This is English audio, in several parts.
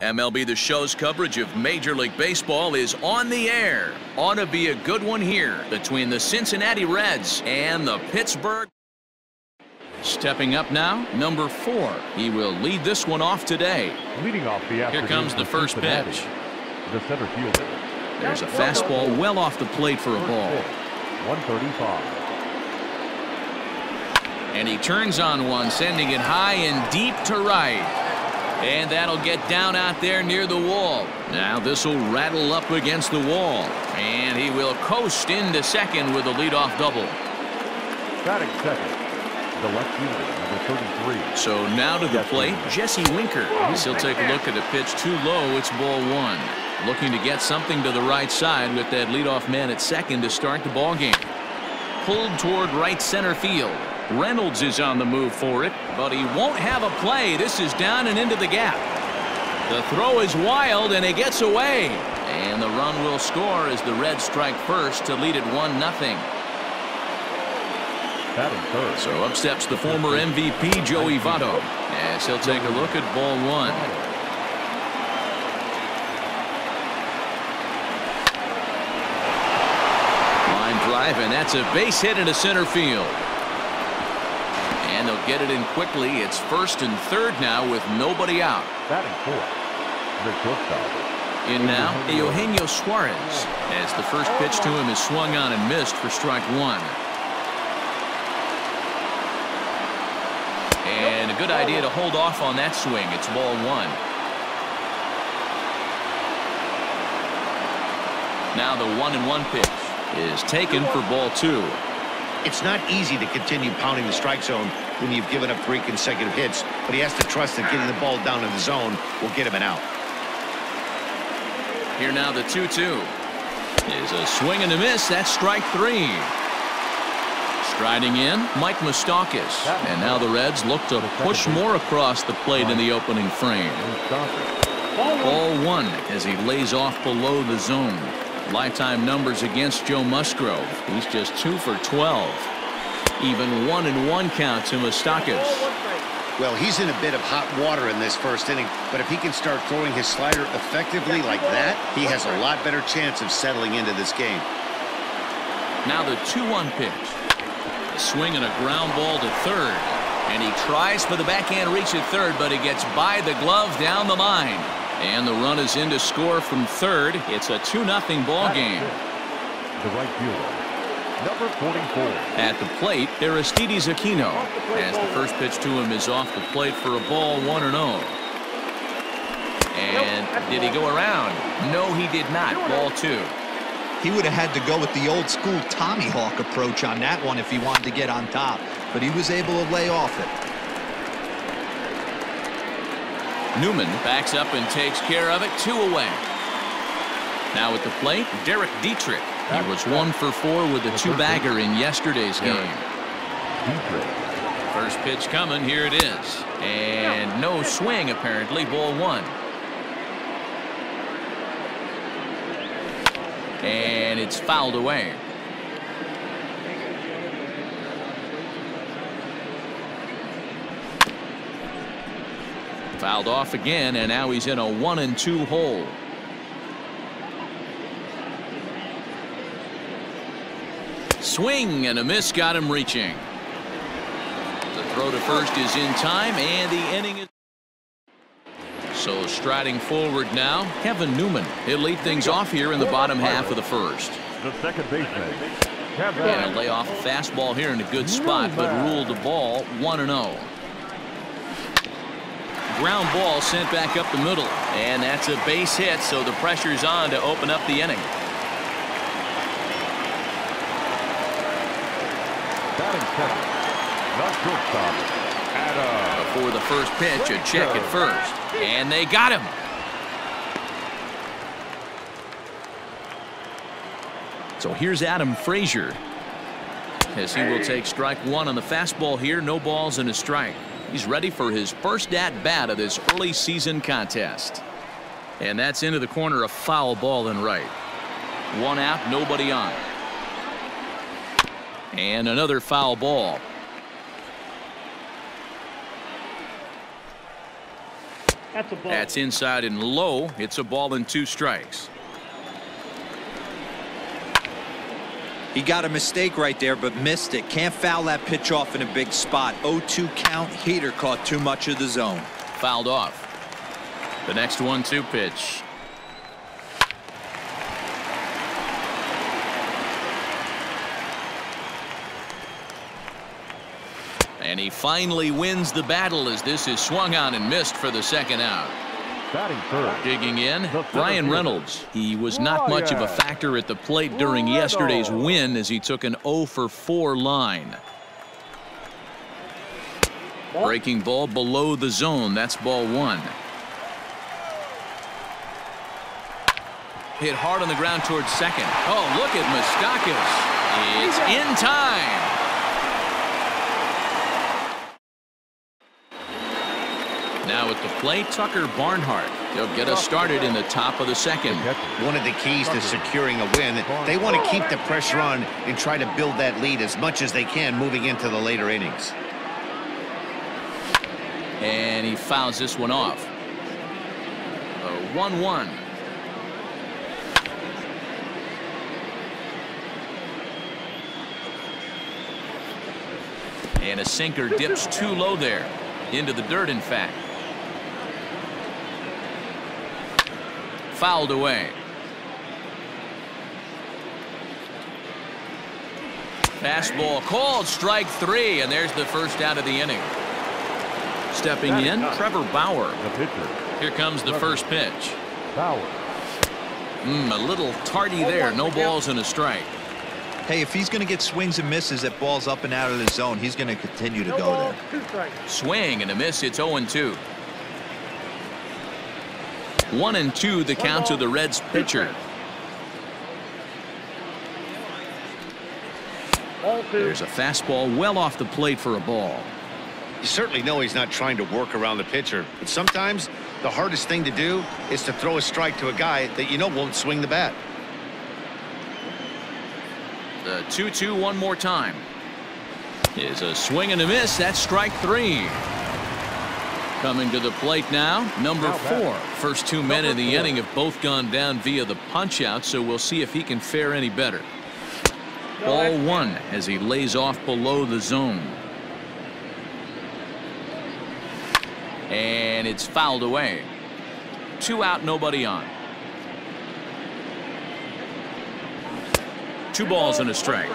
MLB The Show's coverage of Major League Baseball is on the air. Ought to be a good one here between the Cincinnati Reds and the Pittsburgh. Stepping up now, number four. He will lead this one off today. Leading off the Here comes the first Cincinnati, pitch. The center fielder. There's a fastball well off the plate for a ball. 135. And he turns on one, sending it high and deep to right. And that'll get down out there near the wall. Now this will rattle up against the wall. And he will coast into second with a leadoff double. Batting second. The left fielder, number 33. So now to the plate, Jesse Winker. He'll take a look at the pitch too low. It's ball one. Looking to get something to the right side with that leadoff man at second to start the ball game. Pulled toward right center field. Reynolds is on the move for it, but he won't have a play. This is down and into the gap. The throw is wild, and it gets away. And the run will score as the Reds strike first to lead it 1 nothing. Batting third. So up steps the former MVP Joey Votto as he'll take a look at ball one. Line drive and that's a base hit into center field. And they'll get it in quickly. It's first and third now with nobody out. Batting fourth. The shortstop. In now, Eugenio Suarez as the first pitch to him is swung on and missed for strike one. And a good idea to hold off on that swing. It's ball one. Now the one and one pitch is taken for ball two. It's not easy to continue pounding the strike zone when you've given up three consecutive hits, but he has to trust that getting the ball down in the zone will get him an out. Here now the 2-2 is a swing and a miss. That's strike three. Striding in, Mike Moustakas. And now the Reds look to push more across the plate in the opening frame. Ball one as he lays off below the zone. Lifetime numbers against Joe Musgrove. He's just two for 12. Even one and one count to Moustakas. Well, he's in a bit of hot water in this first inning, but if he can start throwing his slider effectively like that, he has a lot better chance of settling into this game. Now the 2-1 pitch. A swing and a ground ball to third. And he tries for the backhand reach at third, but he gets by the glove down the line. And the run is in to score from third. It's a 2-0 ball game. The right fielder. Number 44. At the plate, Aristides Aquino. As the first pitch to him is off the plate for a ball 1-0. And did he go around? No, he did not. Ball two. He would have had to go with the old school tomahawk approach on that one if he wanted to get on top. But he was able to lay off it. Newman backs up and takes care of it. Two away. Now at the plate, Derek Dietrich. He was one for four with a two-bagger in yesterday's game. First pitch coming. Here it is. And no swing, apparently. Ball one. And it's fouled away. Fouled off again, and now he's in a one and two hole. Swing and a miss got him reaching. The throw to first is in time, and the inning is. So striding forward now, Kevin Newman. He'll lead things off here in the bottom half of the first. The second baseman. Kevin. And a lay off a fastball here in a good spot, but ruled the ball 1 0. Ground ball sent back up the middle, and that's a base hit, so the pressure's on to open up the inning. Batting second. The shortstop. Adam. Before the first pitch, a check at first. And they got him. So here's Adam Frazier. As he will take strike one on the fastball here. No balls and a strike. He's ready for his first at-bat of this early season contest. And that's into the corner, a foul ball and right. One out, nobody on. And another foul ball. That's a ball. That's inside and low. It's a ball and two strikes. He got a mistake right there, but missed it. Can't foul that pitch off in a big spot. 0-2 count. Heater caught too much of the zone. Fouled off. The next one two pitch. And he finally wins the battle as this is swung on and missed for the second out. Batting third. Digging in, Bryan. Reynolds. He was not much of a factor at the plate during yesterday's win as he took an 0 for 4 line. Breaking ball below the zone. That's ball one. Hit hard on the ground towards second. Oh, look at Moustakas. It's in time. Now at the plate, Tucker Barnhart. They'll get us started in the top of the second. One of the keys to securing a win, they want to keep the pressure on and try to build that lead as much as they can moving into the later innings. And he fouls this one off. A 1 1. And a sinker dips too low there. Into the dirt, in fact. Fouled away. Fastball called strike three, and there's the first out of the inning. Stepping in, Trevor Bauer. The pitcher. Here comes the first pitch. Bauer. Mm, a little tardy there. No balls and a strike. Hey, if he's going to get swings and misses at balls up and out of the zone, he's going to continue to No go ball, there. two. Swing and a miss. It's 0 2. 1 and 2 the count to the Reds pitcher. There's a fastball well off the plate for a ball. You certainly know he's not trying to work around the pitcher, but sometimes the hardest thing to do is to throw a strike to a guy that you know won't swing the bat. The 2 2 one more time. Is a swing and a miss. That's strike three. Coming to the plate now, number Now four. First two men in the inning have both gone down via the punch out, so we'll see if he can fare any better. Ball one as he lays off below the zone. And it's fouled away. Two out, nobody on. Two balls and a strike.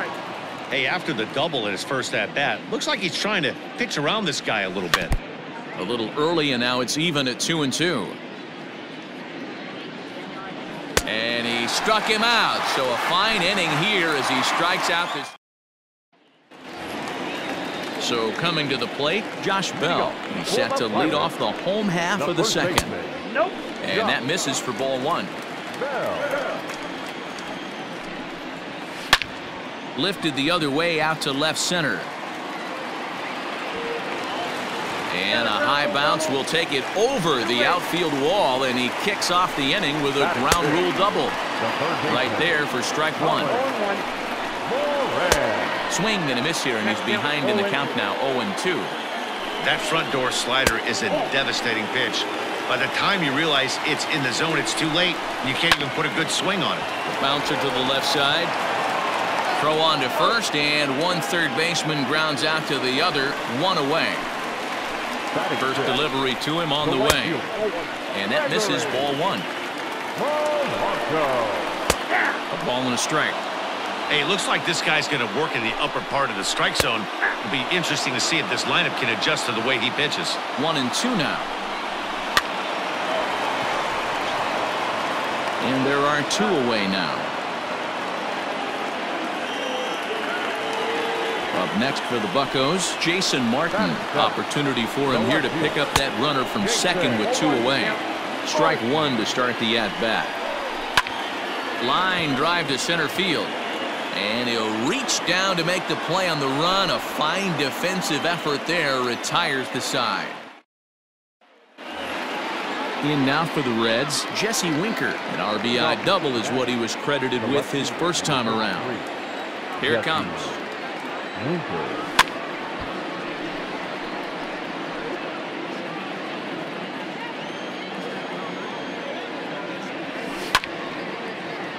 Hey, after the double in his first at bat, looks like he's trying to pitch around this guy a little bit. A little early, and now it's even at two and two. And he struck him out. So a fine inning here as he strikes out this. So coming to the plate, Josh Bell. He's set to lead off the home half of the second. Nope. And that misses for ball one. Lifted the other way out to left center. And a high bounce will take it over the outfield wall, and he kicks off the inning with a ground rule double. The third baseman. Right there for strike one. Ball one. Moran. Swing and a miss here, and he's behind in the count now 0 2. That front door slider is a devastating pitch. By the time you realize it's in the zone, it's too late. You can't even put a good swing on it. Bouncer to the left side. Throw on to first, and one third baseman grounds out to the other, one away. First delivery to him on the way. And that misses ball one. A ball and a strike. Hey, it looks like this guy's going to work in the upper part of the strike zone. It'll be interesting to see if this lineup can adjust to the way he pitches. One and two now. And there are two away now. Next for the Buckos, Jason Martin. Opportunity for him here to pick up that runner from second with two away. Strike one to start the at-bat. Line drive to center field. And he'll reach down to make the play on the run. A fine defensive effort there retires the side. In now for the Reds, Jesse Winker. An RBI double is what he was credited with his first time around. Here it comes.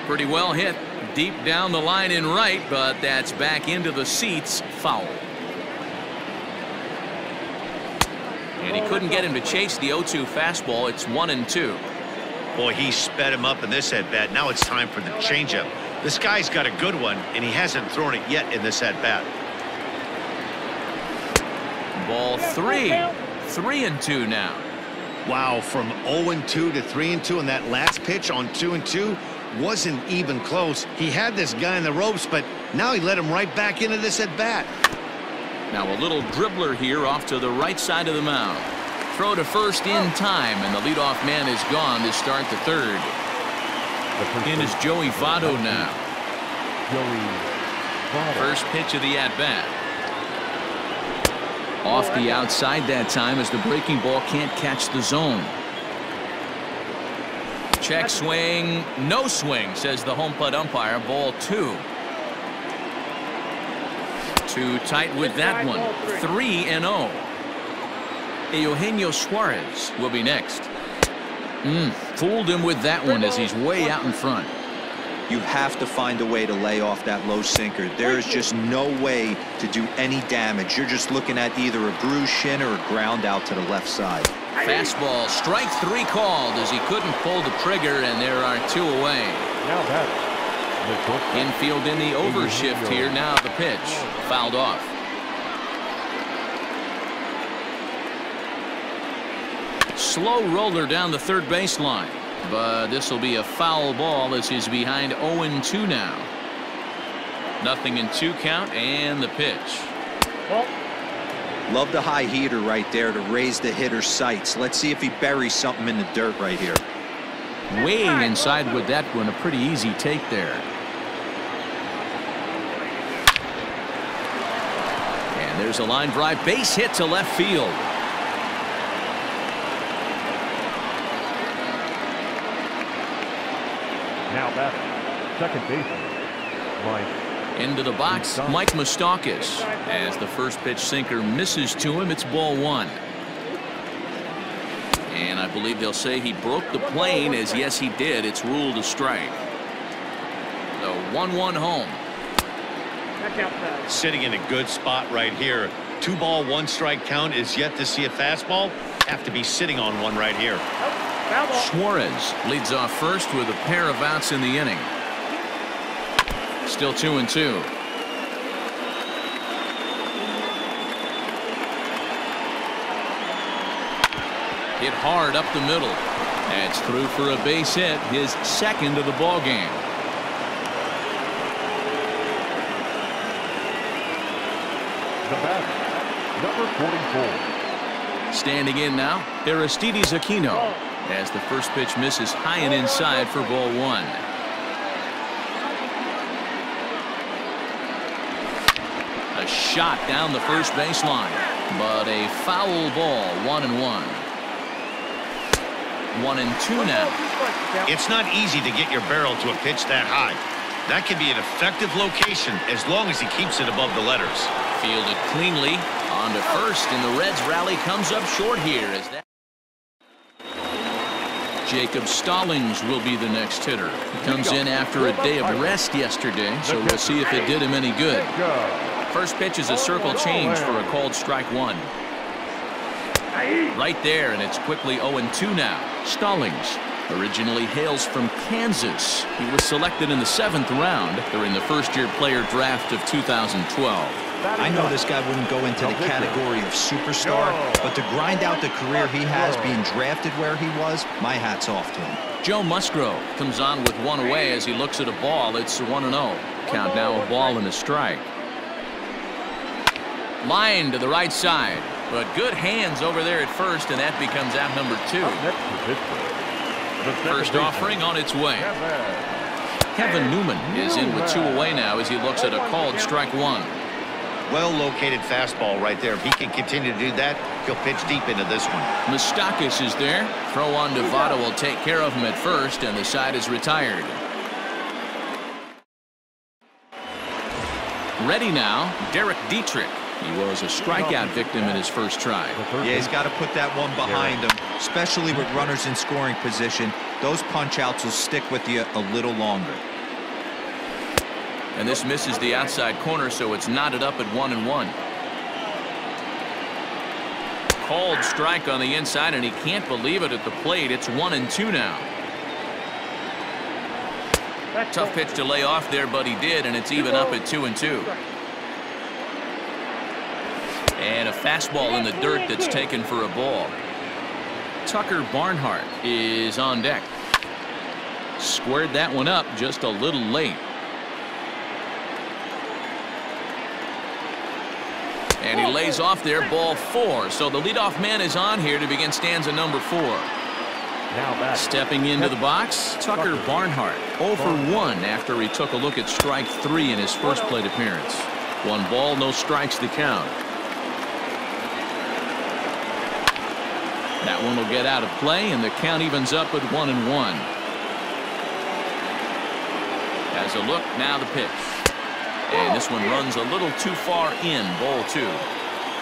Pretty well hit deep down the line in right, but that's back into the seats foul. And he couldn't get him to chase the 0-2 fastball. It's one and two. Boy, he sped him up in this at bat. Now it's time for the changeup. This guy's got a good one, and he hasn't thrown it yet in this at bat. Ball three. Three and two now. Wow, from 0 and 2 to 3 and 2 and that last pitch on 2 and 2 wasn't even close. He had this guy in the ropes, but now he let him right back into this at bat. Now a little dribbler here off to the right side of the mound. Throw to first in time, and the leadoff man is gone to start the third. In is Joey Votto now. Joey Votto. First pitch of the at-bat. Off the outside that time as the breaking ball can't catch the zone. Check swing, no swing, says the home plate umpire. Ball two. Too tight with that one. Three and oh. Eugenio Suarez will be next. Mm, fooled him with that one as he's way out in front. You have to find a way to lay off that low sinker. There is just no way to do any damage. You're just looking at either a bruised shin or a ground out to the left side. Fastball, strike three called as he couldn't pull the trigger, and there are two away. Now that's the shortstop. Infield in the overshift here. Now the pitch. Fouled off. Slow roller down the third baseline. But this will be a foul ball as he's behind 0-2 now. Nothing in two count and the pitch. Well. Love the high heater right there to raise the hitter's sights. Let's see if he buries something in the dirt right here. Weighing inside with that one. A pretty easy take there. And there's a line drive. Base hit to left field. Now batting. Second baseman. Mike Into the box, Mike Moustakas. As the first pitch sinker misses to him, it's ball one. And I believe they'll say he broke the plane, as yes, he did. It's ruled a strike. The 1-1 home. Sitting in a good spot right here. Two ball, one strike count is yet to see a fastball. Have to be sitting on one right here. Suarez leads off first with a pair of outs in the inning. Still two and two. Hit hard up the middle. That's through for a base hit, his second of the ball game. the batter. Number 44. Standing in now, Aristides Aquino. As the first pitch misses high and inside for ball one. A shot down the first baseline, but a foul ball, one and one. One and two now. It's not easy to get your barrel to a pitch that high. That can be an effective location as long as he keeps it above the letters. Fielded cleanly on to first, and the Reds rally comes up short here as that. Jacob Stallings will be the next hitter. He comes in after a day of rest yesterday, so we'll see if it did him any good. First pitch is a circle change for a called strike one. Right there, and it's quickly 0-2 now. Stallings originally hails from Kansas. He was selected in the seventh round during the first-year player draft of 2012. I know this guy wouldn't go into the category of superstar, but to grind out the career he has being drafted where he was, my hat's off to him. Joe Musgrove comes on with one away as he looks at a ball. It's 1-0. Count now a ball and a strike. Line to the right side, but good hands over there at first, and that becomes out number two. Up next to Pittsburgh. The second First offering on its way. Kevin. Kevin Newman is in with two away now as he looks at a called strike one. Well located fastball right there. If he can continue to do that, he'll pitch deep into this one. Moustakas is there. Throw on to Votto will take care of him at first, and the side is retired. Ready now, Derek Dietrich. He was a strikeout victim in his first try. Yeah, he's got to put that one behind him, especially with runners in scoring position. Those punch outs will stick with you a little longer. And this misses the outside corner, so it's knotted up at one and one. Called strike on the inside, and he can't believe it at the plate. It's one and two now. Tough pitch to lay off there, but he did, and it's even up at two and two. And a fastball in the dirt that's taken for a ball. Tucker Barnhart is on deck. Squared that one up just a little late. And he lays off there ball four. So the leadoff man is on here to begin stanza number four. Now back. Stepping into the box, Tucker Barnhart 0 for 1 after he took a look at strike three in his first plate appearance. One ball, no strikes to count. That one will get out of play, and the count evens up at one and one. Has a look, now the pitch. And this one runs a little too far in, ball two.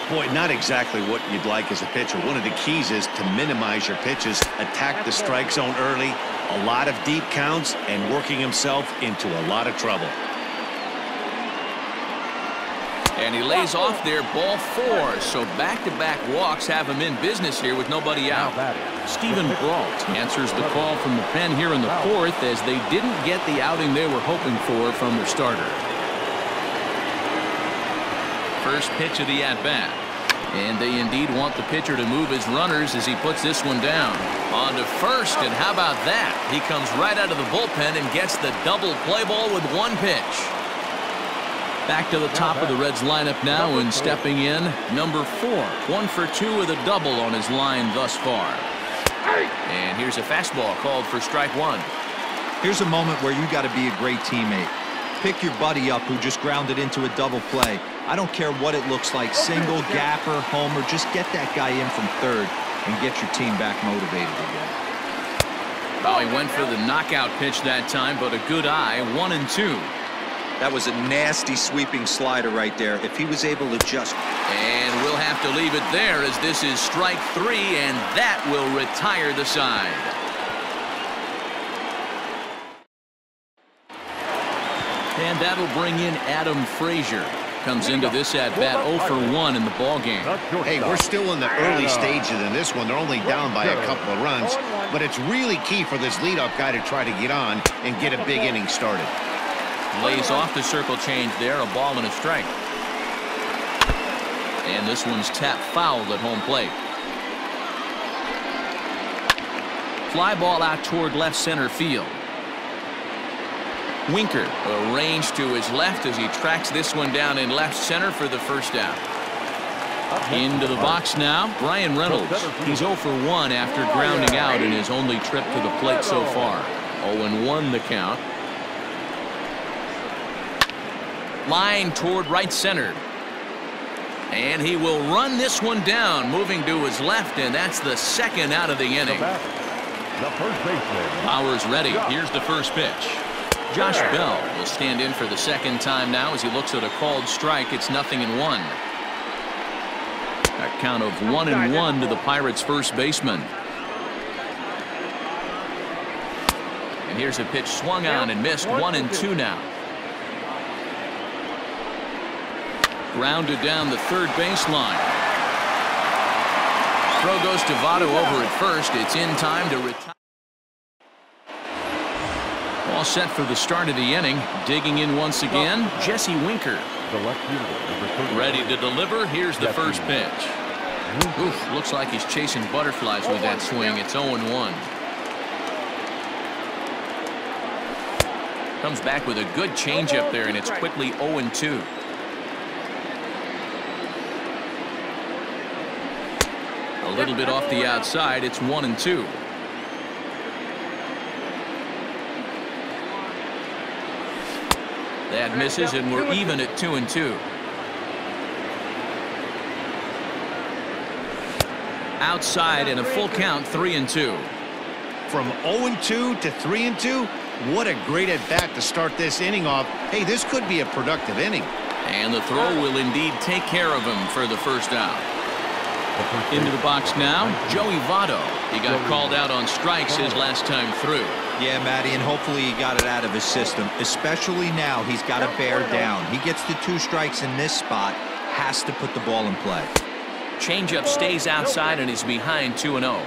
Boy, not exactly what you'd like as a pitcher. One of the keys is to minimize your pitches, attack the strike zone early, a lot of deep counts, and working himself into a lot of trouble. And he lays off there, ball four. So back-to-back -back walks have him in business here with nobody out. Steven Brault answers the call from the pen here in the fourth as they didn't get the outing they were hoping for from their starter. First pitch of the at-bat. And they indeed want the pitcher to move his runners as he puts this one down. On to first, and how about that? He comes right out of the bullpen and gets the double play ball with one pitch. Back to the top of the Reds lineup now and stepping in, number four. One for two with a double on his line thus far. And here's a fastball called for strike one. Here's a moment where you got to be a great teammate. Pick your buddy up who just grounded into a double play. I don't care what it looks like, single, gapper, homer, just get that guy in from third and get your team back motivated again. Well, he went for the knockout pitch that time, but a good eye, one and two. That was a nasty sweeping slider right there. If he was able to just... And we'll have to leave it there as this is strike three, and that will retire the side. And that'll bring in Adam Frazier comes into this at bat 0 for 1 in the ball game. Hey, we're still in the early stages in this one. They're only down by a couple of runs, but it's really key for this leadoff guy to try to get on and get a big inning started. Lays off the circle change there, a ball and a strike. And this one's tapped fouled at home plate. Fly ball out toward left center field. Winker arranged to his left as he tracks this one down in left center for the first out. Into the box now, Bryan Reynolds. He's 0 for 1 after grounding out in his only trip to the plate so far. 0-1 the count. Line toward right center. And he will run this one down, moving to his left, and that's the second out of the inning. The first baseman. Bauer's ready. Here's the first pitch. Josh Bell will stand in for the second time now as he looks at a called strike. It's nothing in one. A count of one and one to the Pirates first baseman. And here's a pitch swung on and missed one and two now. Grounded down the third baseline. Throw goes to Votto over at first. It's in time to retire. All set for the start of the inning. Digging in once again, Jesse Winker. The left fielder, number 30. Ready to deliver. Here's the first pitch. Oof, looks like he's chasing butterflies with that swing. It's 0-1. Comes back with a good changeup there, and it's quickly 0-2. A little bit off the outside. It's 1 and 2. That misses, and we're even at 2 and 2. Outside and a full count, 3 and 2. From 0-2 to 3-2, what a great at-bat to start this inning off. Hey, this could be a productive inning. And the throw will indeed take care of him for the first out. Into the box now, Joey Votto. He got called out on strikes his last time through. Yeah, Matty, and hopefully he got it out of his system. Especially now, he's got to bear down. He gets the two strikes in this spot, has to put the ball in play. Changeup stays outside and is behind 2-0.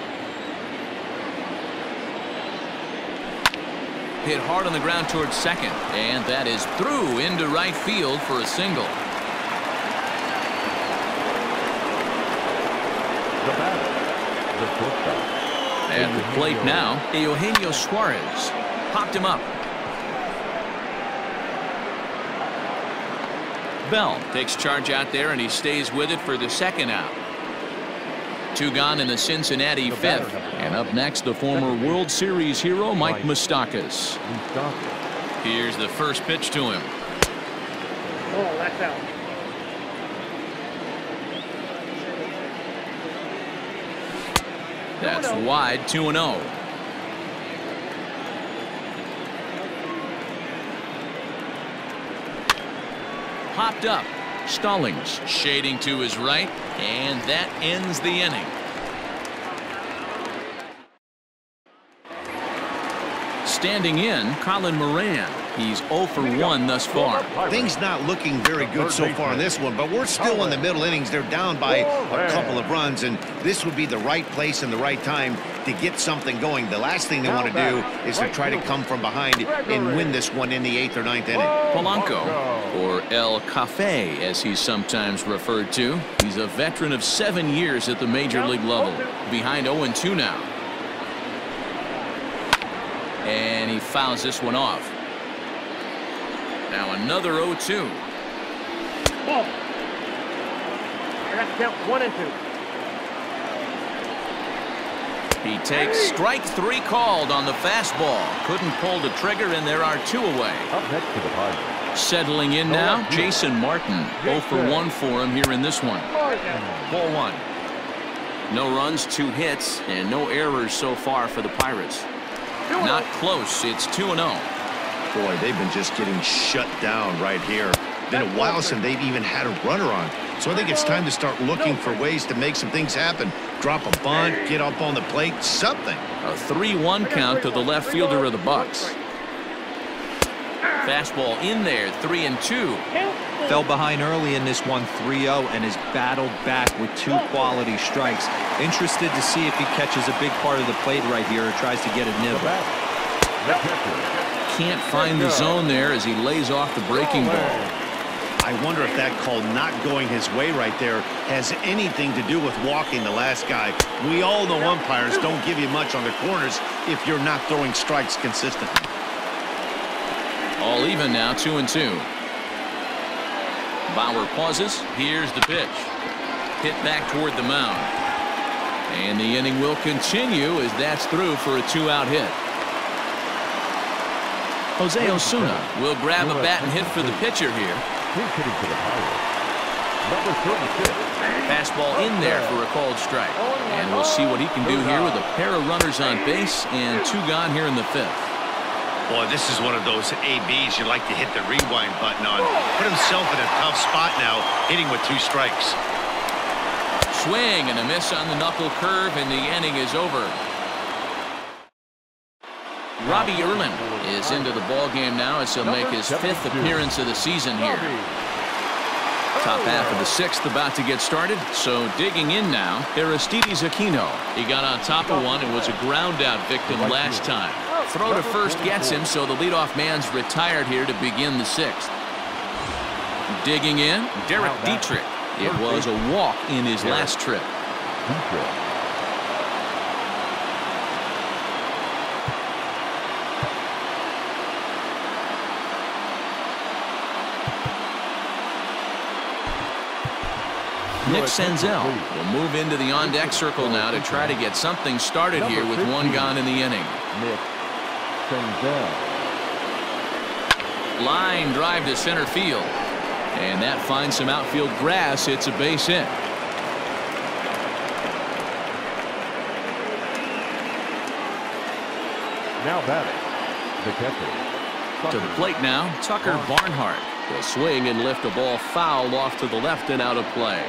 Hit hard on the ground towards second, and that is through into right field for a single. The batter, the shortstop. At the plate now, Eugenio Suarez popped him up. Bell takes charge out there, and he stays with it for the second out. Two gone in the Cincinnati fifth. And up next, the former World Series hero, Mike Moustakas. Moustakas. Here's the first pitch to him. Oh, that's out. That's wide, 2 0. Popped up. Stallings shading to his right, and that ends the inning. Standing in, Colin Moran. He's 0 for 1 thus far. Things not looking very good so far in this one, but we're still in the middle innings. They're down by a couple of runs, and this would be the right place and the right time to get something going. The last thing they want to do is to try to come from behind and win this one in the eighth or ninth inning. Polanco, or El Cafe as he's sometimes referred to. He's a veteran of seven years at the major league level. Behind 0-2 now. And he fouls this one off. Now another 0-2. Ball. I got to count one and two. He takes strike three called on the fastball. Couldn't pull the trigger, and there are two away. Up next to the Padres. Settling in now, Jason Martin. 0 for 1 for him here in this one. Ball one. No runs, two hits, and no errors so far for the Pirates. Not close. It's 2 0. Boy, they've been just getting shut down right here. Been a while since they've even had a runner on. So I think it's time to start looking for ways to make some things happen. Drop a bunt, get up on the plate, something. A 3-1 count to the left fielder of the Bucks. Fastball in there, 3 and 2. Fell behind early in this one 3-0 and has battled back with two quality strikes. Interested to see if he catches a big part of the plate right here or tries to get a nibble. Can't find the zone there as he lays off the breaking ball. I wonder if that call not going his way right there has anything to do with walking the last guy. We all know umpires don't give you much on the corners if you're not throwing strikes consistently. All even now, 2 and 2. Bauer pauses. Here's the pitch. Hit back toward the mound. And the inning will continue as that's through for a two-out hit. Jose Osuna will grab a bat and hit for the pitcher here. He's hitting to the Pirates. Number 36. Fastball in there for a called strike. And we'll see what he can do here with a pair of runners on base and two gone here in the fifth. Boy, this is one of those ABs you like to hit the rewind button on. Put himself in a tough spot now, hitting with two strikes. Swing and a miss on the knuckle curve, and the inning is over. Robbie Erlin is into the ball game now as he'll make his fifth appearance of the season here. Top half of the sixth about to get started, so digging in now, Aristides Aquino. He got on top of one and was a ground out victim last time. Throw to first gets him, so the leadoff man's retired here to begin the sixth. Digging in, Derek Dietrich. It was a walk in his last trip. Nick Senzel will move into the on-deck circle now to try to get something started here with one gone in the inning. Nick Senzel. Line drive to center field. And that finds some outfield grass. It's a base hit. Now batting. The catcher. To the plate now, Tucker Barnhart will swing and lift a ball foul off to the left and out of play.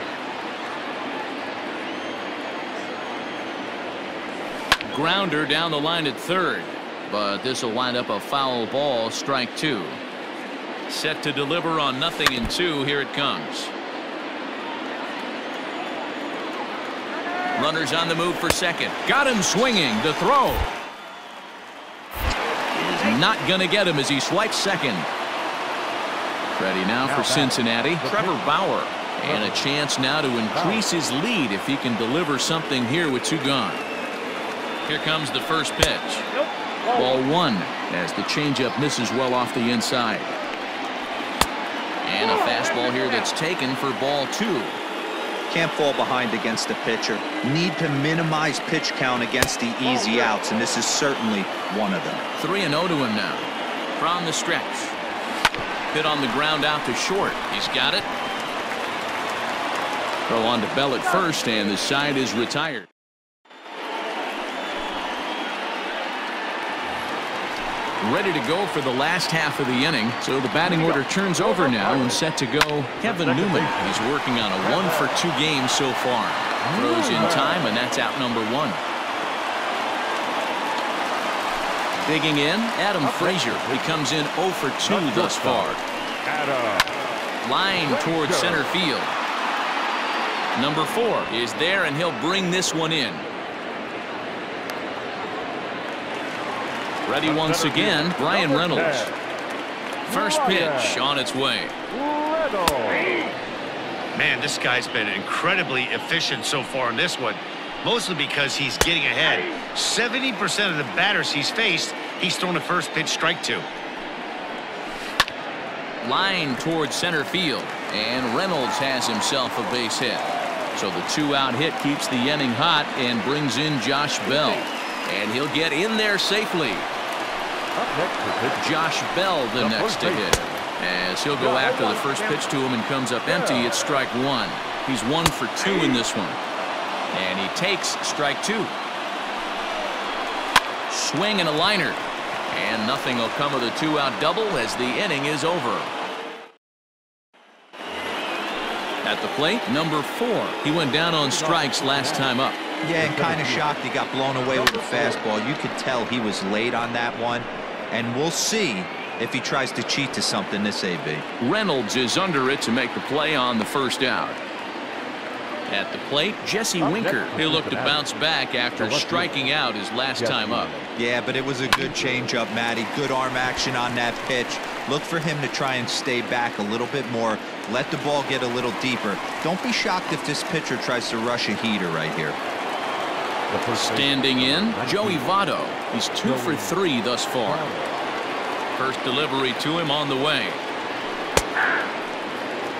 Grounder down the line at third. But this will wind up a foul ball, strike two. Set to deliver on nothing in two. Here it comes. Runners on the move for second. Got him swinging. The throw. Is not going to get him as he swipes second. Ready now for Cincinnati. Trevor Bauer. And a chance now to increase his lead if he can deliver something here with two gone. Here comes the first pitch. Ball one as the changeup misses well off the inside. And a fastball here that's taken for ball two. Can't fall behind against the pitcher. Need to minimize pitch count against the easy outs, and this is certainly one of them. 3 and 0 to him now. From the stretch. Hit on the ground out to short. He's got it. Throw on to Bell at first, and the side is retired. Ready to go for the last half of the inning. So the batting order turns over now and set to go Kevin Newman. He's working on a one for two game so far. Throws in time and that's out number one. Digging in, Adam Frazier. He comes in 0 for 2 thus far. Line towards center field. Number four is there and he'll bring this one in. Ready once again, Bryan Reynolds. First oh, pitch on its way. Man, this guy's been incredibly efficient so far in this one, mostly because he's getting ahead. 70% of the batters he's faced, he's thrown a first pitch strike to. Line towards center field, and Reynolds has himself a base hit. So the two-out hit keeps the inning hot and brings in Josh Bell. And he'll get in there safely. Josh Bell the next to hit. As he'll go after the first pitch to him and comes up empty, it's strike one. He's one for two in this one. And he takes strike two. Swing and a liner. And nothing will come of the two-out double as the inning is over. At the plate, number four. He went down on strikes last time up. Yeah, and kind of shocked he got blown away with a fastball. You could tell he was late on that one. And we'll see if he tries to cheat to something this AB. Reynolds is under it to make the play on the first out. At the plate, Jesse Winker. He looked to bounce back after striking out his last time up. Yeah, but it was a good changeup, Matty. Good arm action on that pitch. Look for him to try and stay back a little bit more. Let the ball get a little deeper. Don't be shocked if this pitcher tries to rush a heater right here. Standing in, Joey Votto. He's two for three thus far. First delivery to him on the way.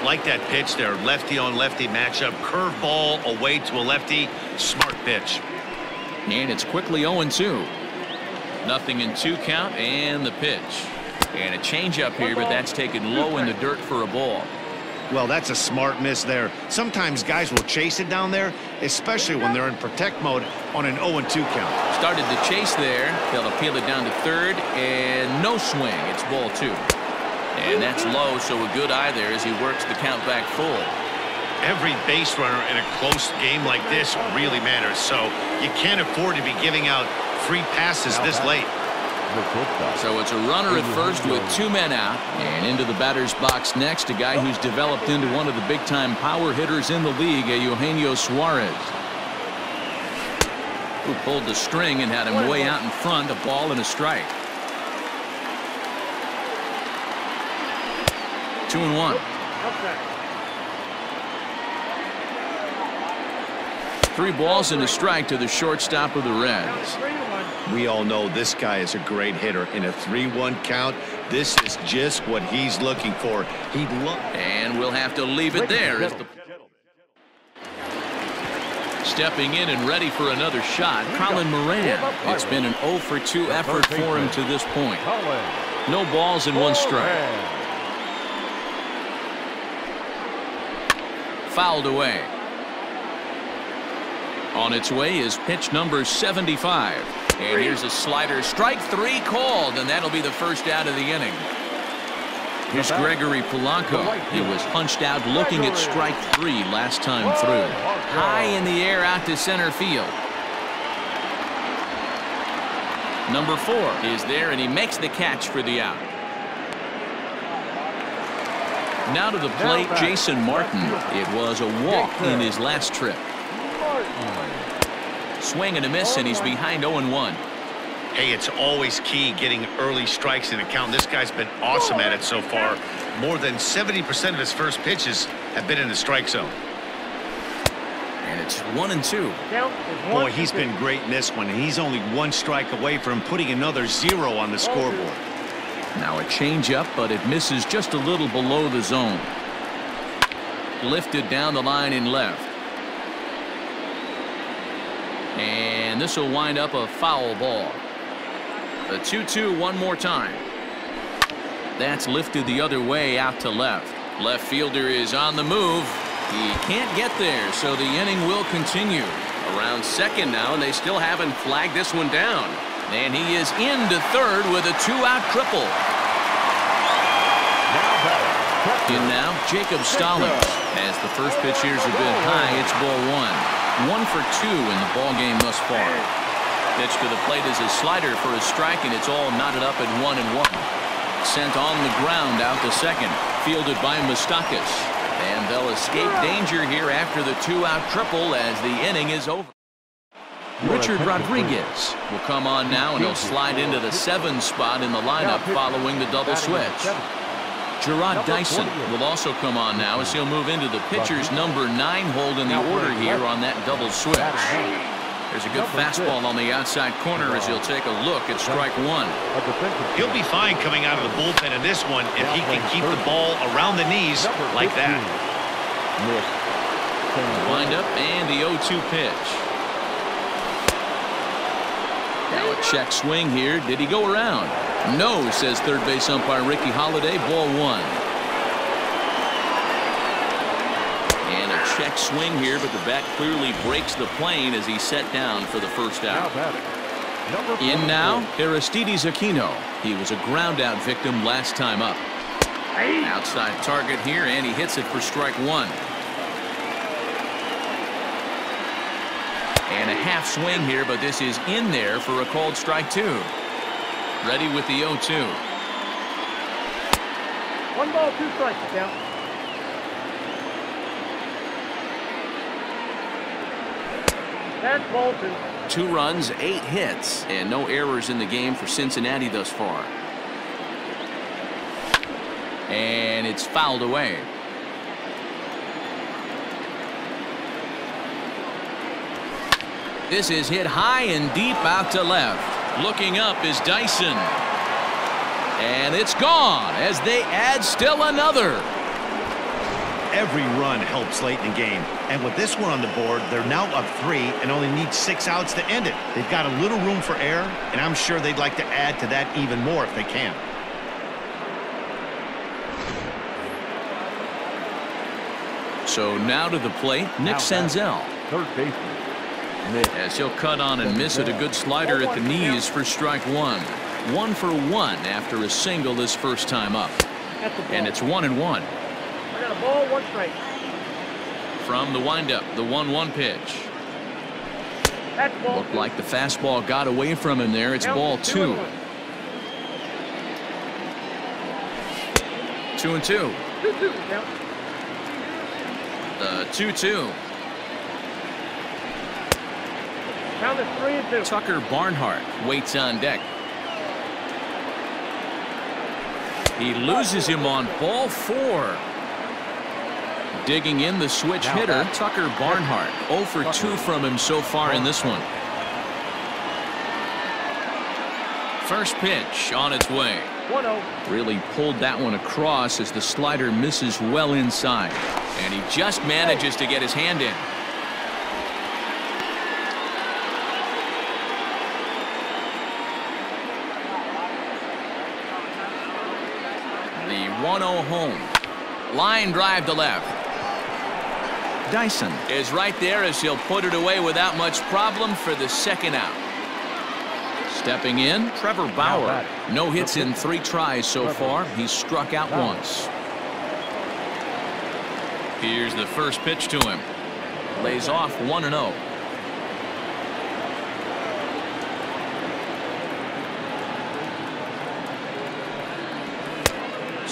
Like that pitch there, lefty on lefty matchup, curveball away to a lefty, smart pitch. And it's quickly 0-2. Nothing in two count and the pitch. And a changeup here, but that's taken low in the dirt for a ball. Well, that's a smart miss there. Sometimes guys will chase it down there, especially when they're in protect mode on an 0-2 count. Started the chase there. They'll appeal it down to third, and no swing. It's ball two. And that's low, so a good eye there as he works the count back full. Every base runner in a close game like this really matters, so you can't afford to be giving out free passes this late. So it's a runner at first with two men out. And into the batter's box next, a guy who's developed into one of the big-time power hitters in the league, a Eugenio Suarez. Who pulled the string and had him way out in front, a ball and a strike. Two and one. Three balls and a strike to the shortstop of the Reds. We all know this guy is a great hitter. In a 3-1 count, this is just what he's looking for. He and we'll have to leave it there. As the Stepping in and ready for another shot, Colin Moran. It's been an 0 for 2 effort for him to this point. No balls in one strike. Fouled away. On its way is pitch number 75. And here's a slider. Strike three called, and that'll be the first out of the inning. Here's Gregory Polanco. He was punched out looking at strike three last time through. High in the air out to center field. Number four is there, and he makes the catch for the out. Now to the plate, Jason Martin. It was a walk in his last trip. Swing and a miss, and he's behind 0-1. Hey, it's always key getting early strikes in a count. This guy's been awesome at it so far. More than 70% of his first pitches have been in the strike zone. And it's one and two. Boy, he's been great in this one, he's only one strike away from putting another zero on the scoreboard. Now a changeup, but it misses just a little below the zone. Lifted down the line in left. And this will wind up a foul ball. The 2-2 one more time. That's lifted the other way out to left. Left fielder is on the move. He can't get there, so the inning will continue. Around second now, and they still haven't flagged this one down. And he is into third with a two-out triple. In now, Jacob Stallings. As the first pitch here's a bit high, it's ball one. One for two in the ball game thus far. Pitch to the plate is a slider for a strike, and it's all knotted up at one and one. Sent on the ground out to second. Fielded by Moustakas. And they'll escape danger here after the two-out triple as the inning is over. Richard Rodriguez will come on now, and he'll slide into the seven spot in the lineup following the double switch. Jarrod Dyson will also come on now as he'll move into the pitcher's number nine hold in the order here on that double switch. There's a good fastball on the outside corner as he'll take a look at strike one. He'll be fine coming out of the bullpen in this one if he can keep the ball around the knees like that. Wind up and the 0-2 pitch. Now a check swing here. Did he go around? No, says third base umpire Ricky Holiday. Ball one. And a check swing here, but the bat clearly breaks the plane as he's set down for the first out. In now, Aristides Aquino. He was a ground out victim last time up. Outside target here, and he hits it for strike one. And a half swing here, but this is in there for a called strike two. Ready with the 0-2. One ball, two strikes, count. That's ball two. Two runs, eight hits, and no errors in the game for Cincinnati thus far. And it's fouled away. This is hit high and deep out to left. Looking up is Dyson. And it's gone as they add still another. Every run helps late in the game. And with this one on the board, they're now up three and only need six outs to end it. They've got a little room for error, and I'm sure they'd like to add to that even more if they can. So now to the plate, Nick Senzel. Third baseman. As he'll cut on and miss it, a good slider at the knees for strike one. One for one after a single this first time up. And it's one and one. I got a ball, one strike. From the windup, the 1-1 pitch. Looked like the fastball got away from him there. It's ball two. Two and two. Two, two, count. Uh, the 2-2. Count is three and two. Tucker Barnhart waits on deck. He loses him on ball four. Digging in the switch Now hitter, back. Tucker Barnhart. 0 for 2 from him so far in this one. First pitch on its way. One oh. Really pulled that one across as the slider misses well inside. And he just manages to get his hand in. The 1-0 home. Line drive to left. Dyson is right there as he'll put it away without much problem for the second out. Stepping in, Trevor Bauer. No hits in three tries so far. He's struck out once. Here's the first pitch to him. Lays off 1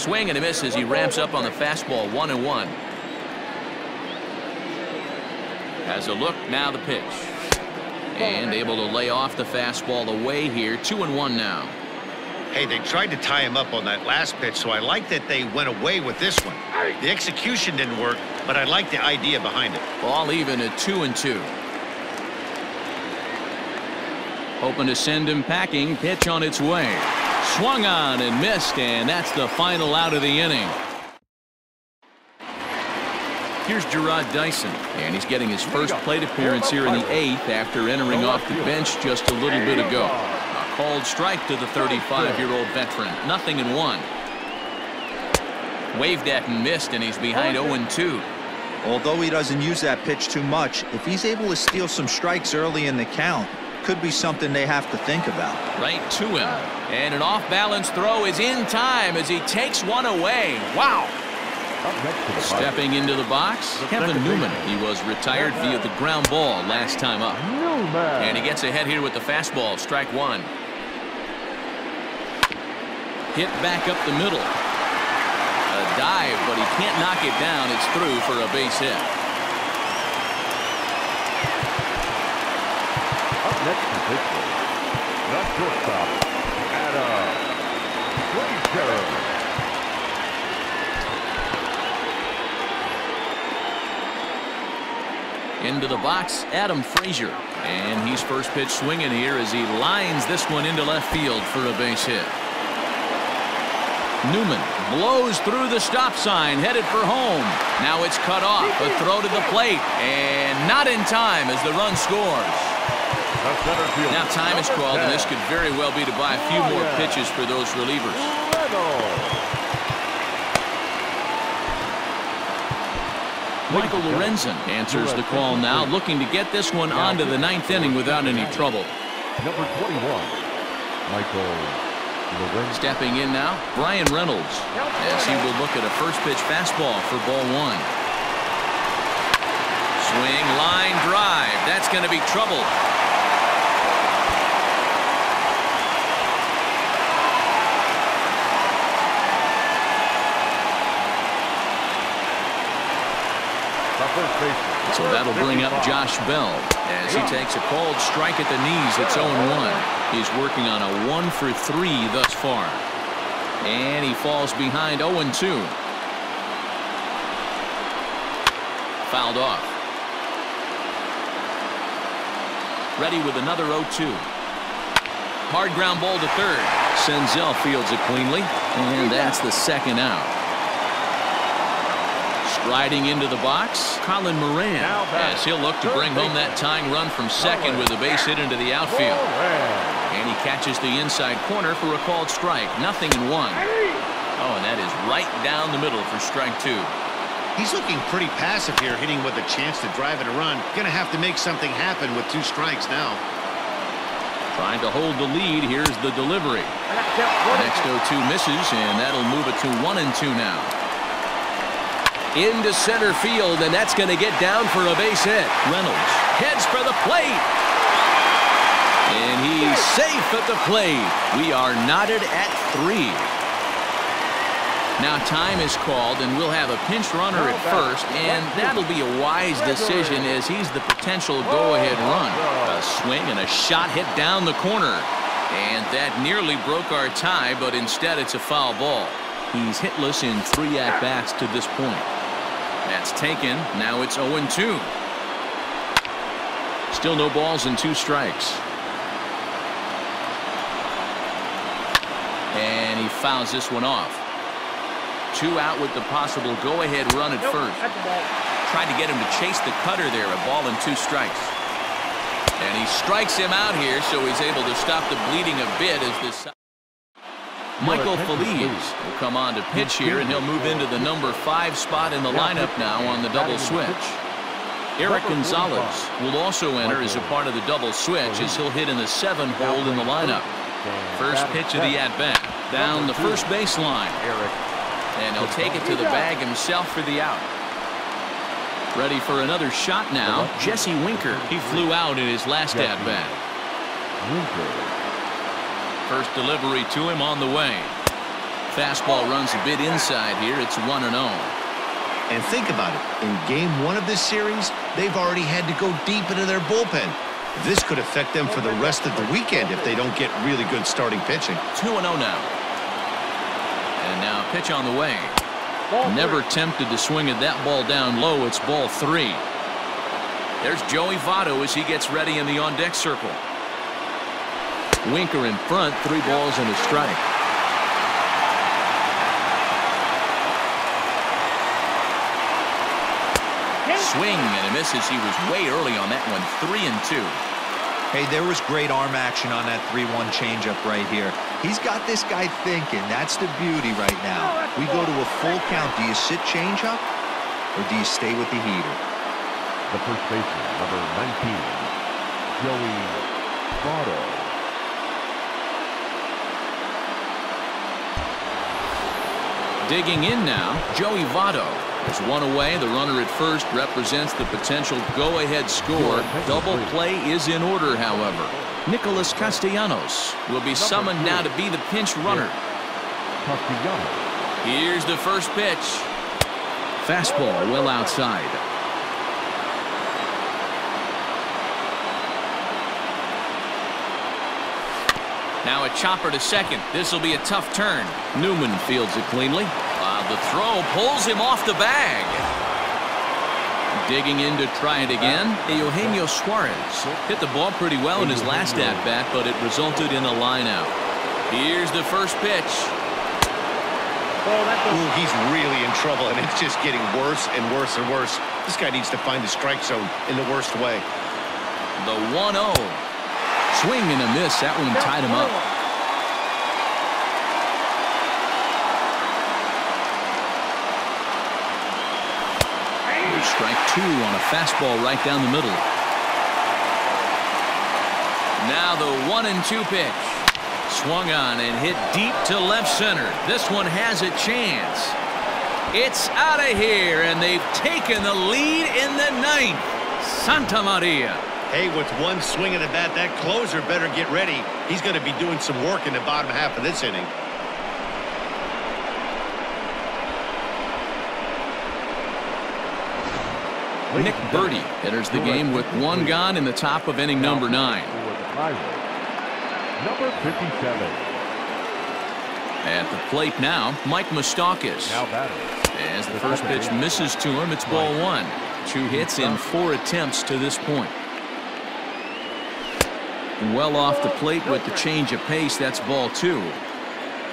Swing and a miss as he ramps up on the fastball, one and one. Has a look, now the pitch. And able to lay off the fastball away here, two and one now. Hey, they tried to tie him up on that last pitch, so I like that they went away with this one. The execution didn't work, but I like the idea behind it. Ball even at two and two. Hoping to send him packing. Pitch on its way. Swung on and missed, and that's the final out of the inning. Here's Jarrod Dyson, and he's getting his first plate appearance here in the eighth after entering off the bench just a little bit ago. A called strike to the 35-year-old veteran. Nothing in one. Waved at and missed, and he's behind 0-2. Although he doesn't use that pitch too much, if he's able to steal some strikes early in the count, could be something they have to think about. Right to him. And an off-balance throw is in time as he takes one away. Wow. Stepping into the box, Kevin Newman. He was retired via the ground ball last time up. And he gets ahead here with the fastball, strike one. Hit back up the middle. A dive, but he can't knock it down. It's through for a base hit. Next the shortstop. Into the box, Adam Frazier. And he's first pitch swinging here as he lines this one into left field for a base hit. Newman blows through the stop sign, headed for home. Now it's cut off. A throw to the plate, and not in time as the run scores. Now time is called, and this could very well be to buy a few more pitches for those relievers. Michael Lorenzen answers the call now, looking to get this one onto the ninth inning without any trouble. Number 21, Michael Lorenzen. Stepping in now, Bryan Reynolds, as he will look at a first pitch fastball for ball one. Swing, line, drive. That's going to be trouble. So that'll bring up Josh Bell as he takes a called strike at the knees. It's 0-1. He's working on a 1 for 3 thus far. And he falls behind 0-2. Fouled off. Ready with another 0-2. Hard ground ball to third. Senzel fields it cleanly. And that's the second out. Riding into the box, Colin Moran, as he'll look to bring home that tying run from second with a base hit into the outfield. And he catches the inside corner for a called strike. Nothing in one. Oh, and that is right down the middle for strike two. He's looking pretty passive here, hitting with a chance to drive it a run. Gonna have to make something happen with two strikes now. Trying to hold the lead. Here's the delivery. Next 0-2 misses, and that'll move it to 1 and 2 now into center field, and that's going to get down for a base hit. Reynolds heads for the plate. And he's safe at the plate. We are knotted at three. Now time is called, and we'll have a pinch runner at first, and that'll be a wise decision as he's the potential go-ahead run. A swing and a shot hit down the corner. And that nearly broke our tie, but instead it's a foul ball. He's hitless in three at-bats to this point. That's taken. Now it's 0-2. Still no balls and two strikes. And he fouls this one off. Two out with the possible go-ahead run at first. Tried to get him to chase the cutter there. A ball and two strikes. And he strikes him out here, so he's able to stop the bleeding a bit as this. Michael Feliz will come on to pitch here, and he'll move into the number five spot in the lineup now on the double switch. Erik Gonzalez will also enter as a part of the double switch as he'll hit in the seven hole in the lineup. First pitch of the at-bat down the first baseline. Eric. And he'll take it to the bag himself for the out. Ready for another shot now, Jesse Winker. He flew out in his last at-bat. First delivery to him on the way. Fastball runs a bit inside here. It's 1 and 0. And think about it. In game one of this series, they've already had to go deep into their bullpen. This could affect them for the rest of the weekend if they don't get really good starting pitching. 2 0 now. And now pitch on the way. Never tempted to swing at that ball down low. It's ball three. There's Joey Votto as he gets ready in the on deck circle. Winker in front, three balls and a strike. Swing and a misses. He was way early on that one. Three and two. Hey, there was great arm action on that 3-1 changeup right here. He's got this guy thinking. That's the beauty right now. We go to a full count. Do you sit changeup or do you stay with the heater? The first baseman, number 19, Joey Votto. Digging in now, Joey Votto. There's one away. The runner at first represents the potential go-ahead score. Double play is in order, however. Nicholas Castellanos will be summoned now to be the pinch runner. Here's the first pitch. Fastball well outside. Now a chopper to second. This will be a tough turn. Newman fields it cleanly. Uh, the throw pulls him off the bag. Digging in to try it again. Eugenio Suarez hit the ball pretty well in his last at-bat, but it resulted in a line out. Here's the first pitch. Ooh, he's really in trouble, and it's just getting worse and worse and worse. This guy needs to find the strike zone in the worst way. The 1-0. Swing and a miss. That one tied him up. Strike two on a fastball right down the middle. Now the one and two pitch. Swung on and hit deep to left center. This one has a chance. It's out of here, and they've taken the lead in the ninth. Santa Maria. Hey, with one swing of the bat, that closer better get ready. He's going to be doing some work in the bottom half of this inning. Nick Burdi enters the game with one gone in the top of inning number nine. Number 57. At the plate now, Mike Moustakas. Now batting. As the first pitch misses to him, it's ball one. Two hits in four attempts to this point. Well off the plate with the change of pace, that's ball two.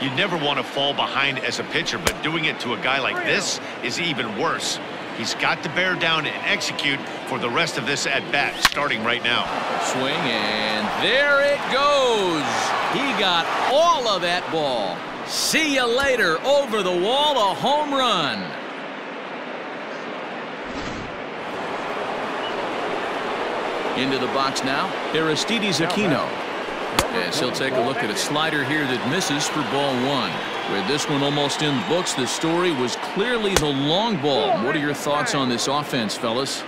You never want to fall behind as a pitcher, but doing it to a guy like this is even worse. He's got to bear down and execute for the rest of this at-bat, starting right now. Swing, and there it goes. He got all of that ball. See you later. Over the wall, a home run. Into the box now, Aristides Aquino. As he'll take a look at a slider here that misses for ball one. With this one almost in the books, the story was clearly the long ball. What are your thoughts on this offense, fellas?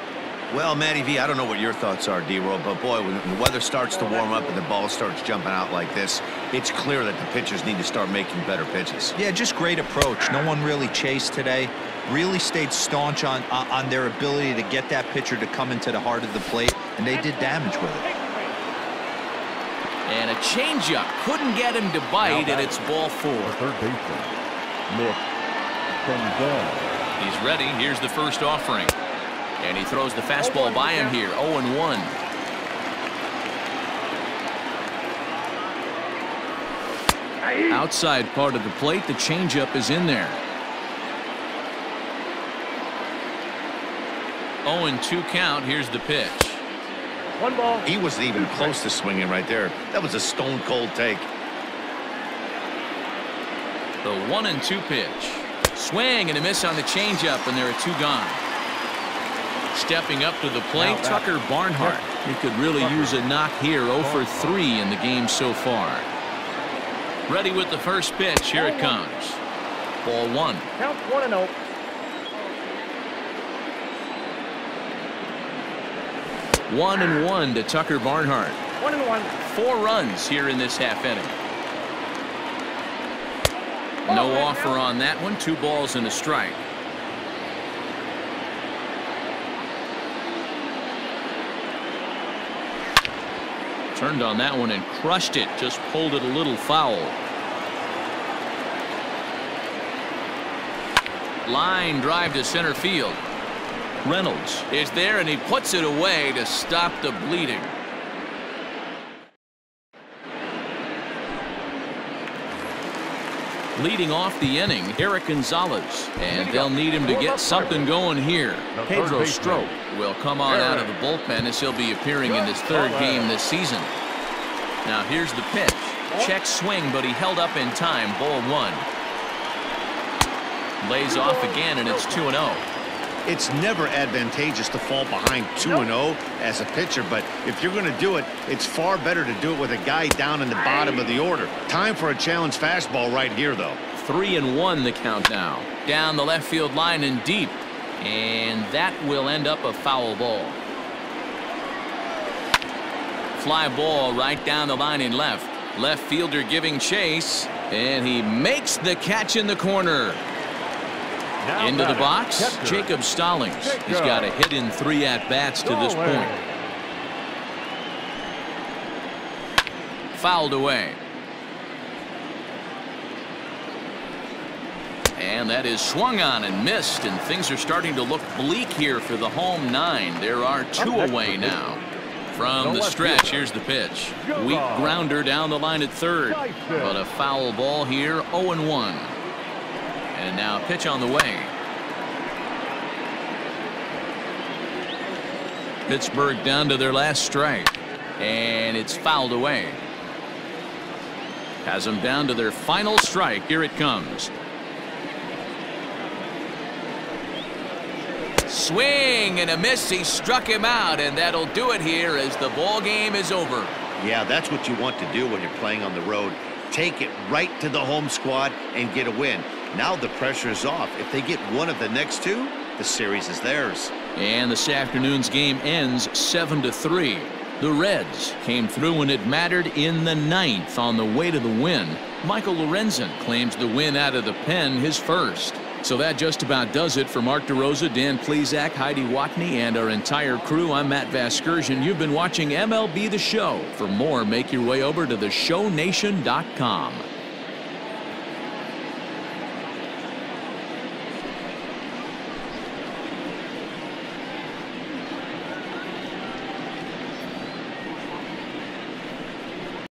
Well, Matty V, I don't know what your thoughts are, D-Roll, but boy, when the weather starts to warm up and the ball starts jumping out like this, it's clear that the pitchers need to start making better pitches. Yeah, just great approach. No one really chased today. Really stayed staunch on uh, on their ability to get that pitcher to come into the heart of the plate, and they did damage with it. And a changeup couldn't get him to bite, and it's ball four. Third baseman, Nick Senzel. He's ready. Here's the first offering. And he throws the fastball by him here. 0-1. Outside part of the plate, the changeup is in there. 0-2 count. Here's the pitch. One ball. He wasn't even close to swinging right there. That was a stone cold take. The one and two pitch. Swing and a miss on the changeup, and there are two gone. Stepping up to the plate, Tucker Barnhart. He could really use a knock here. 0 for 3 in the game so far. Ready with the first pitch. Here it comes. Ball one. Count one and oh. One and one to Tucker Barnhart. One and one. Four runs here in this half inning. No offer on that one. Two balls and a strike. Turned on that one and crushed it. Just pulled it a little foul. Line drive to center field. Reynolds is there and he puts it away to stop the bleeding. Leading off the inning, Erik Gonzalez. And they'll need him to get something going here. Pedro Strop will come on out of the bullpen as he'll be appearing in his third game this season. Now here's the pitch. Check swing, but he held up in time. Ball one. Lays off again, and it's 2 0. It's never advantageous to fall behind 2-0 as a pitcher, but if you're going to do it, it's far better to do it with a guy down in the bottom of the order. Time for a challenge fastball right here, though. 3 and 1 the count now. Down the left field line and deep. And that will end up a foul ball. Fly ball right down the line and left. Left fielder giving chase. And he makes the catch in the corner. Into the box, Jacob Stallings. He's got a hit in three at-bats to this point. Fouled away. And that is swung on and missed, and things are starting to look bleak here for the home nine. There are two away now. From The stretch, here's the pitch. Weak grounder down the line at third. But a foul ball here, 0-1. And now pitch on the way. Pittsburgh down to their last strike. And it's fouled away. Has them down to their final strike. Here it comes. Swing and a miss. He struck him out, and that'll do it here as the ball game is over. Yeah, that's what you want to do when you're playing on the road. Take it right to the home squad and get a win. Now the pressure is off. If they get one of the next two, the series is theirs. And this afternoon's game ends 7 to 3. The Reds came through when it mattered in the ninth on the way to the win. Michael Lorenzen claims the win out of the pen his first. So that just about does it for Mark DeRosa, Dan Plesac, Heidi Watney, and our entire crew. I'm Matt Vasgersian. You've been watching MLB The Show. For more, make your way over to theshownation.com.